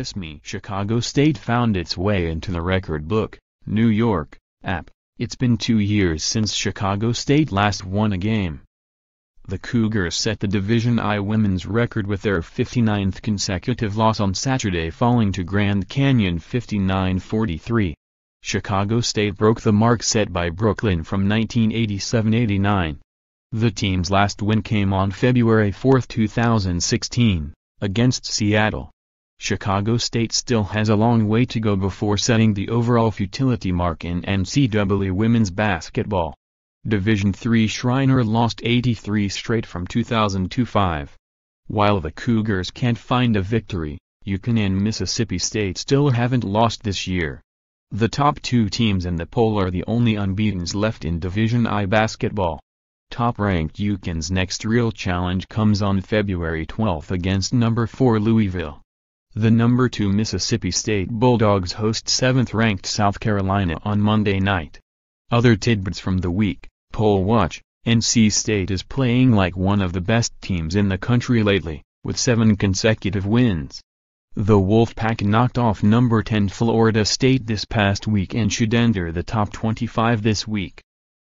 ICYMI Chicago State found its way into the record book, New York, AP. It's been two years since Chicago State last won a game. The Cougars set the Division I women's record with their 59th consecutive loss on Saturday falling to Grand Canyon 59-43. Chicago State broke the mark set by Brooklyn from 1987-89. The team's last win came on February 4, 2016, against Seattle. Chicago State still has a long way to go before setting the overall futility mark in NCAA women's basketball. Division III Schreiner lost 83 straight from 2002-5. While the Cougars can't find a victory, UConn and Mississippi State still haven't lost this year. The top two teams in the poll are the only unbeatens left in Division I basketball. Top-ranked UConn's next real challenge comes on February 12 against number 4 Louisville. The number 2 Mississippi State Bulldogs host 7th-ranked South Carolina on Monday night. Other tidbits from the week, Poll Watch, NC State is playing like one of the best teams in the country lately, with seven consecutive wins. The Wolfpack knocked off number 10 Florida State this past week and should enter the top 25 this week.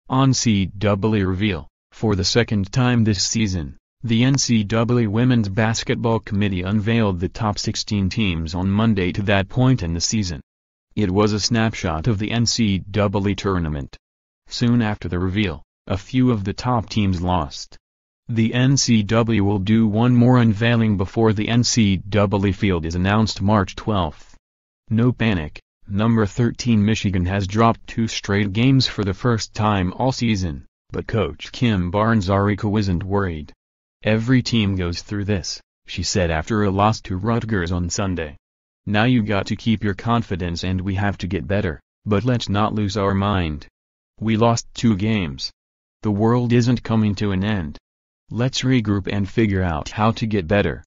On CW Reveal, for the second time this season, the NCAA Women's Basketball Committee unveiled the top 16 teams on Monday to that point in the season. It was a snapshot of the NCAA tournament. Soon after the reveal, a few of the top teams lost. The NCAA will do one more unveiling before the NCAA field is announced March 12. No panic, number 13 Michigan has dropped two straight games for the first time all season, but coach Kim Barnes-Arico isn't worried. Every team goes through this, she said after a loss to Rutgers on Sunday. Now you got to keep your confidence and we have to get better, but let's not lose our mind. We lost two games. The world isn't coming to an end. Let's regroup and figure out how to get better.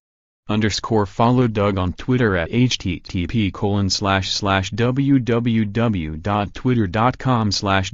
Underscore follow Doug on Twitter at http colon slash slash www.twitter.com slash